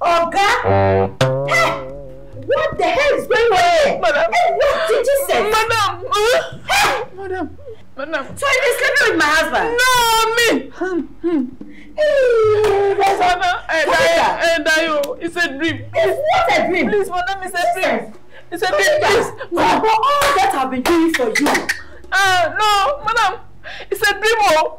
Ọ̀gá! Hey! What the hell is going on here? What did you say? Madam! Hey! Madam! Madam! So you been with my husband? No, me! hey, that's Madam, I die, I die, oh. It's a dream. It's a dream. Please, Madam, it's a dream. It's a dream, please. Madam, for been doing for you. Uh, no, Madam. It's a dream, oh.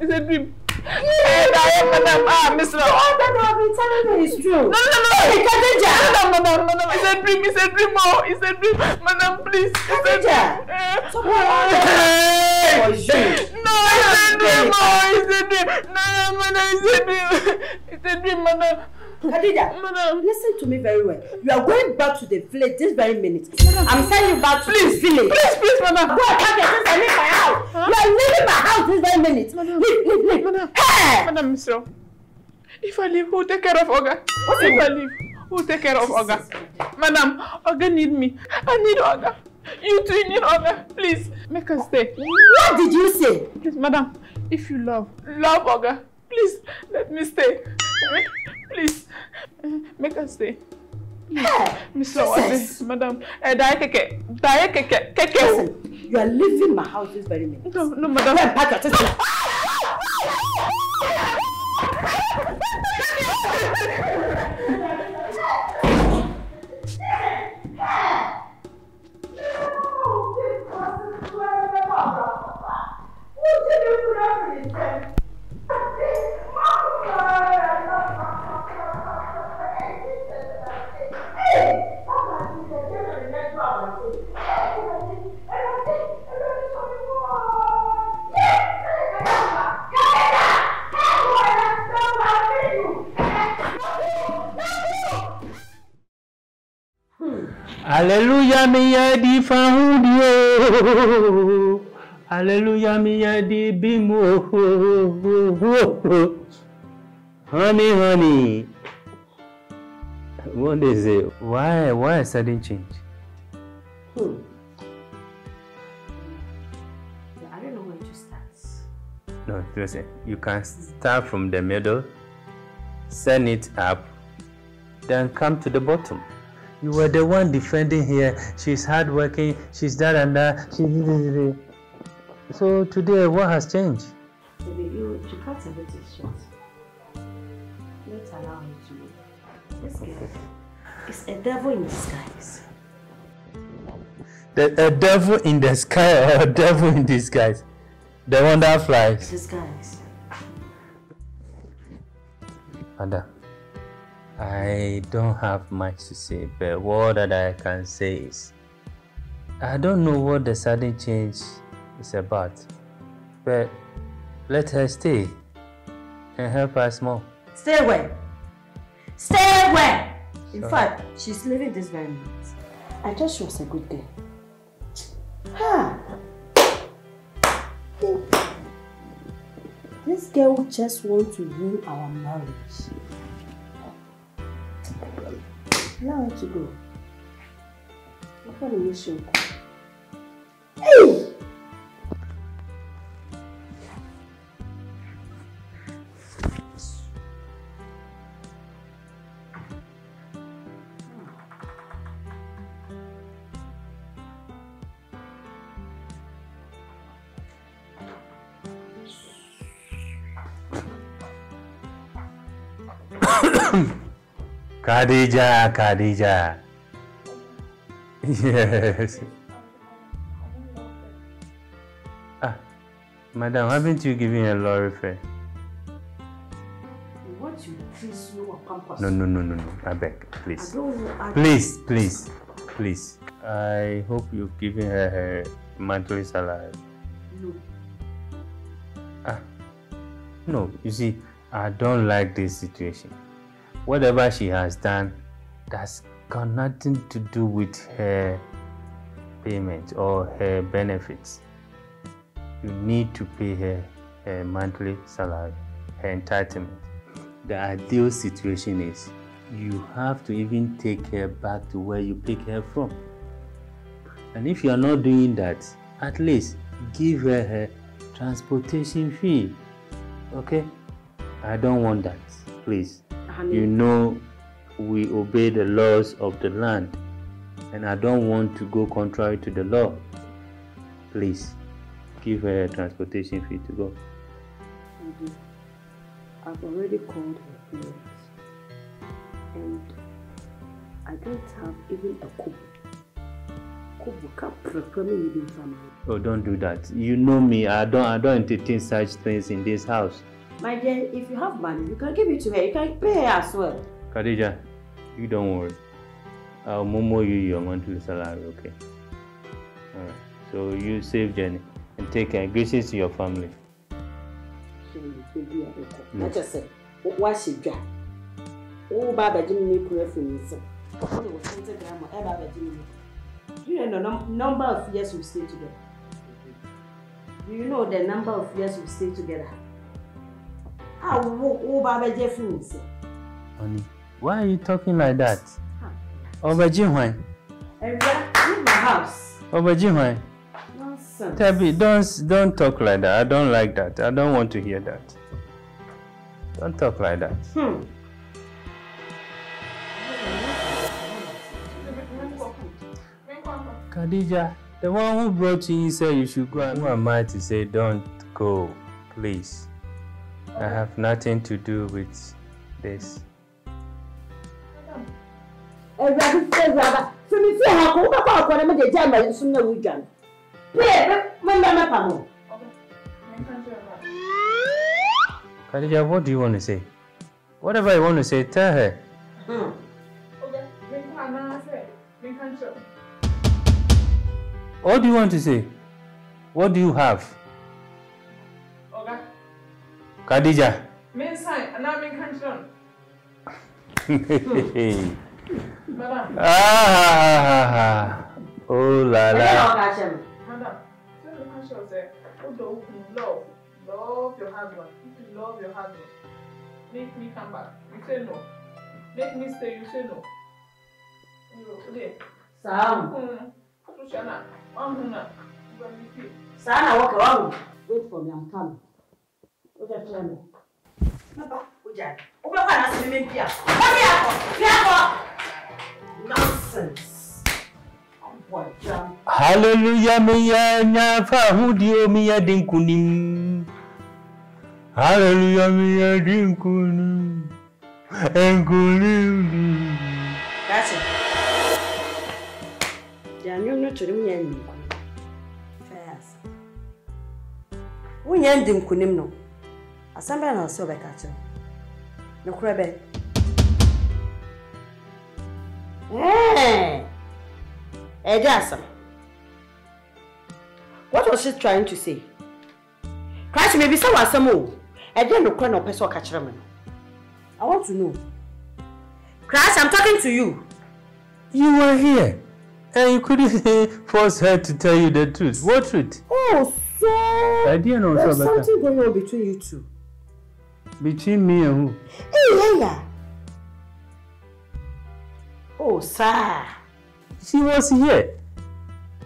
It's a dream. Eh, Dayo, madam. Ah, Miss Law. All that I've been telling you is true. No, no, no. Hey, Khadija. Madam, madam, madam. It's a dream, it's a dream, oh. It's a dream. Madam, please. It's a dream. Khadija. Eh. So what all that Hey. for you? No, it's a dream, oh. It's a dream. No, madam, it's a dream. It's a dream, madam. Khadija, Madam. listen to me very well. You are going back to the village this very minute. I'm sending you back to Please, the village. please, please, madam. Go and pack your things and leave my house. Huh? You are leaving my house this very minute. Madam. Leave, leave, leave. Madam. Hey! Madam Misro, if I leave, who take care of Oga? What's if I leave, who take care of Oga? Madam, Oga need me. I need Oga. You too need Oga. Please, make us stay. What did you say? Please, madam, if you love, love Oga, please let me stay. Please, make us stay. Hey! Miss. Lawase, madam, eh, die keke, die keke, keke. Listen, you are leaving my house this very minute. No, no, Go madam. and pack your things. Hallelujah mi yẹ di fahudi o. Hallelujah mi yẹ di bimu o. Honey, honey. One day say, why, why a sudden change? Hmm. I don't know where to start. No, listen. You can start from the middle, send it up, then come to the bottom. You were the one defending here. She's hardworking. She's that and that. She. So today, what has changed? Baby, you, you cut everything short. Let's allow him to live. This girl is a devil in disguise. The, a devil in the sky or a devil in disguise? The one that flies. Disguise. Ada, I don't have much to say, but what that I can say is I don't know what the sudden change is about, but let her stay and help us more. Stay away. Stay away. In Sorry. fact, she's leaving this very minute. I thought she was a good girl. Ha! This girl just wants to ruin our marriage. Allow her to go. What kind of mission? Hey! Khadija, Khadija. Yes. Ah, madam, haven't you given her lorry fare? What you a pampas? No, no, no, no, no. I beg, please. I Please, please, please. I hope you've given her her monthly salary. No. Ah, no, you see, I don't like this situation. Whatever she has done, that's got nothing to do with her payment or her benefits. You need to pay her her monthly salary, her entitlement. The ideal situation is you have to even take her back to where you pick her from. And if you are not doing that, at least give her her transportation fee. Okay? I don't want that. Please. You know we obey the laws of the land. and I don't want to go contrary to the law. Please, give her a transportation fee to go. Mm-hmm. I've already called her parents. And I don't have even a kobo. Kobo can't prepare me even family. Oh, don't do that. You know me. I don't. I don't entertain such things in this house. My dear, if you have money, you can give it to her. You can pay her as well. Khadija, you don't worry. I'll momo you your monthly salary, okay? Alright. So you save Jenny and take care. Greetings to your family. So you pay be a record. Not just say, what she got. Oh, Baba Jimmy make reference. Only was sent grandma, eh, Baba Jimmy. Do you know the number of years we stay together? Do you know the number of years we stay together? Honey, why are you talking like that? And leave my house. Obaji Hwan. Nonsense. Tabby, don't don't talk like that. I don't like that. I don't want to hear that. Don't talk like that. Hmm. Khadija, the one who brought you in said you should go. And who am I to say don't go? Please. I have nothing to do with this. Awurade fɛ awuraba fimi fi ha ko wobɛkɔ akɔ no mede gya ma nsom na wodwa no pɛ mɛmɛ mɛpa mo Khadija, what do you want to say? Whatever you want to say, tell her. Hmm. What do you want to say? What do you have? Oga, Khadija. me sign, and I'm in control. Madam, ah, oh la ɛdɛ na la. ɔka kyɛ me madam, tell the pastor say, who do you love? Love your husband. If you love your husband, make me come back. You say no. Make me stay. You say no. You okay? saa ho Hmm. What you shana? One huna. You got me feel. saa o fẹ́ fún mi. bàbá o jà Hallelujah miya nyafa hudi omiya dinkunim. Hallelujah miya dinkunim. Enkunim. That's it. Jamiu turi miya dinkunim. Fayasa. Wunya dinkunim no asɛm bɛɛ na ɔsɛ wobɛka kyerɛ nokorɛ bɛ ɛde asɛm. What was she trying to say? Christ mebisa wɔ asɛm o. Ɛdeɛ nokorɛ na ɔpɛ sɛ ɔka kyerɛ me no. I want to know. Christ i'm talking to you. You were here. And you couldn't force her to tell you the truth. What truth? Oh, so there's something going on between you two. Between me and who? Hey, yeah. Oh, sir. She was here.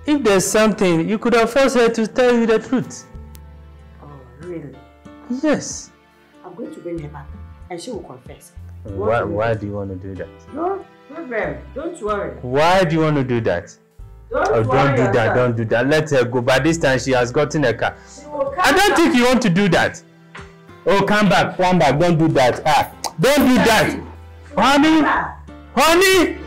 If there's something, you could have forced her to tell you the truth. Oh, really? Yes. I'm going to bring her back, and she will confess. Why, why do you want to do that? No problem. Don't worry. Why do you want to do that? Don't Oh, don't do that, don't do that. Let her go. By this time, she has gotten a car. She will come I don't think you want to do that. Oh, come back, come back. Don't do that. Ah, don't do that. Honey, honey.